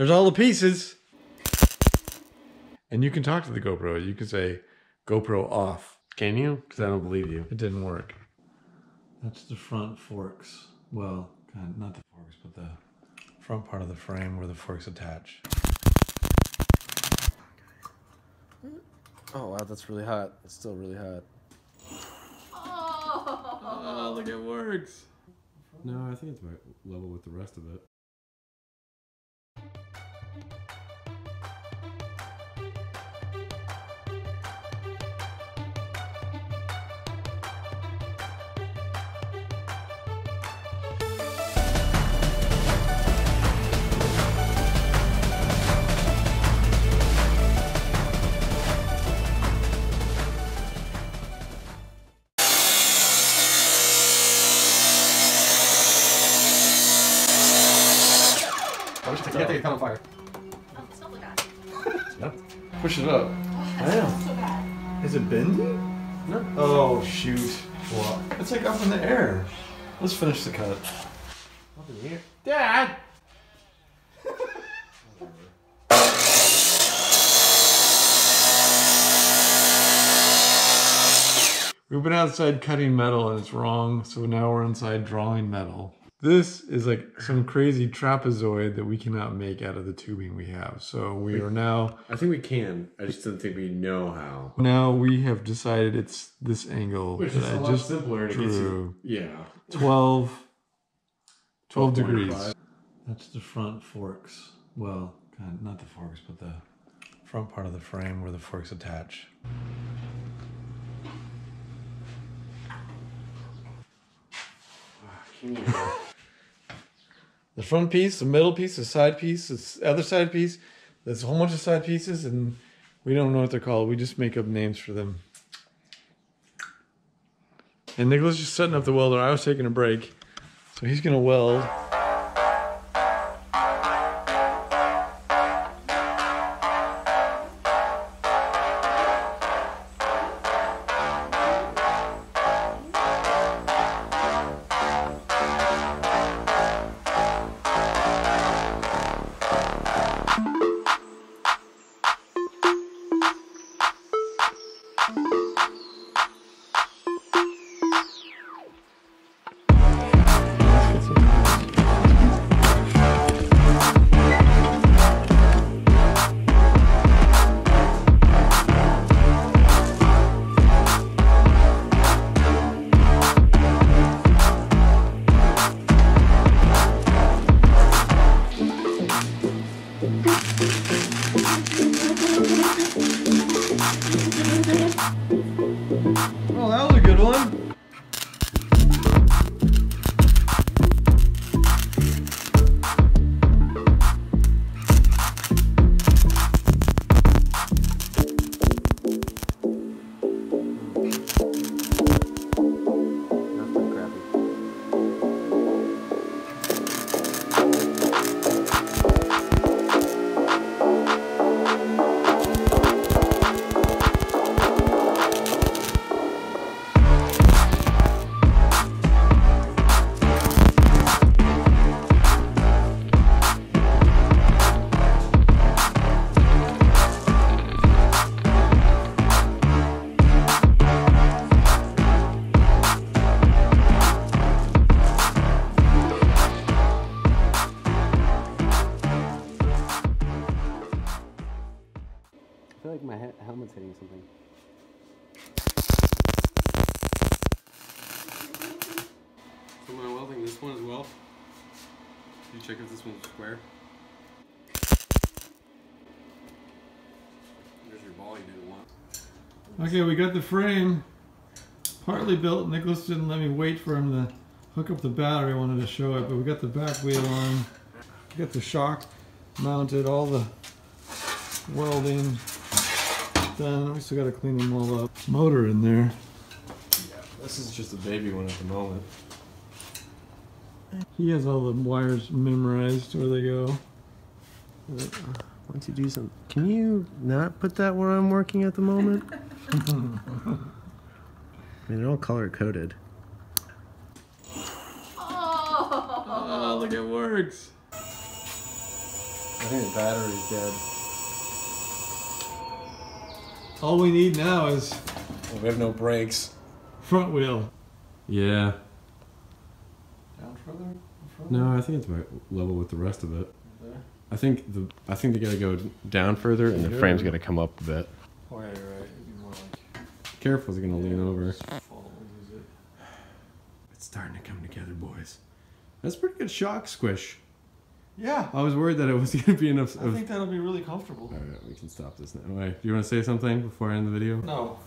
There's all the pieces. And you can talk to the GoPro. You can say GoPro off. Can you? Because I don't believe you. It didn't work. That's the front forks. Well, kind of, not the forks, but the front part of the frame where the forks attach. Oh wow, that's really hot. It's still really hot. Oh, look, it works. No, I think it's about level with the rest of it. Oh, I can't take it on fire. Oh, stop with that. Push it up. Oh, That's so bad. Is it bending? No. Oh, shoot. What? It's like up in the air. Let's finish the cut. Up in here. Dad! We've been outside cutting metal and it's wrong, so now we're inside drawing metal. This is like some crazy trapezoid that we cannot make out of the tubing we have. So we are now I think we can. I just don't think we know how. now we have decided it's this angle Which that is I a lot just simpler and it drew. gets you. Yeah. 12, 12 degrees. 12.5. That's the front forks. Well, kind of, not the forks, but the front part of the frame where the forks attach. Ah, The front piece, the middle piece, the side piece, the other side piece. There's a whole bunch of side pieces, and we don't know what they're called. We just make up names for them. And Nicholas just setting up the welder. I was taking a break, so he's gonna weld. He- helmet's hitting something. So when I'm welding this one as well, you check if this one's square. There's your ball you didn't want. Okay, we got the frame partly built. Nicholas didn't let me wait for him to hook up the battery. I wanted to show it, but we got the back wheel on. We got the shock mounted, all the welding done. We still got to clean them all up. Motor in there. Yeah, This is just a baby one at the moment. He has all the wires memorized where they go. Once you do something, can you not put that where I'm working at the moment? I mean, they're all color coded. Oh. Oh, look, it works. I think the battery's dead. All we need now is we have no brakes. front wheel. Yeah. Down further? Front? No, I think it's about level with the rest of it. I think the I think they gotta go down further and the Yeah. frame's gotta come up a bit. Oh, yeah, you're right. It'd be more like. Careful, it's gonna lean over. Fall, is it? It's starting to come together, boys. That's a pretty good shock squish. Yeah. I was worried that it was gonna be enough. I think that'll be really comfortable. All right, we can stop this now. Wait, do you want to say something before I end the video? No.